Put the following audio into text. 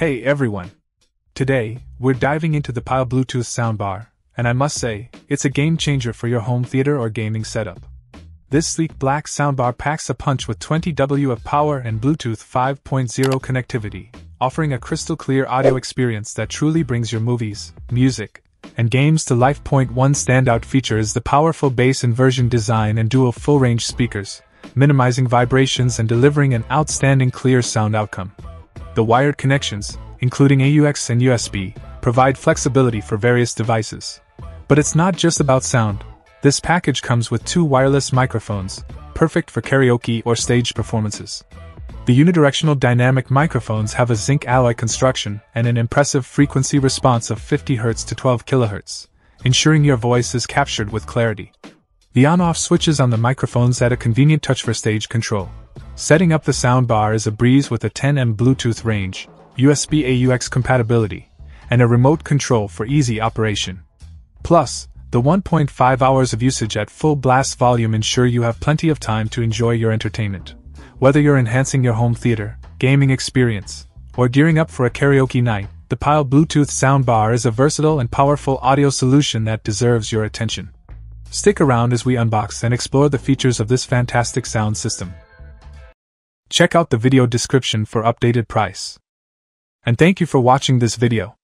Hey everyone! Today, we're diving into the Pyle Bluetooth soundbar, and I must say, it's a game changer for your home theater or gaming setup. This sleek black soundbar packs a punch with 20W of power and Bluetooth 5.0 connectivity, offering a crystal clear audio experience that truly brings your movies, music, and games to life. Point one standout feature is the powerful bass inversion design and dual full range speakers, minimizing vibrations and delivering an outstanding clear sound outcome. The wired connections, including AUX and USB, provide flexibility for various devices. But it's not just about sound. This package comes with two wireless microphones, perfect for karaoke or stage performances. The unidirectional dynamic microphones have a zinc alloy construction and an impressive frequency response of 50 Hz to 12 kHz, ensuring your voice is captured with clarity. The on off switches on the microphones add a convenient touch for stage control. Setting up the soundbar is a breeze with a 10M Bluetooth range, USB AUX compatibility, and a remote control for easy operation. Plus, the 1.5 hours of usage at full blast volume ensure you have plenty of time to enjoy your entertainment. Whether you're enhancing your home theater, gaming experience, or gearing up for a karaoke night, the Pyle Bluetooth soundbar is a versatile and powerful audio solution that deserves your attention. Stick around as we unbox and explore the features of this fantastic sound system. Check out the video description for updated price. And thank you for watching this video.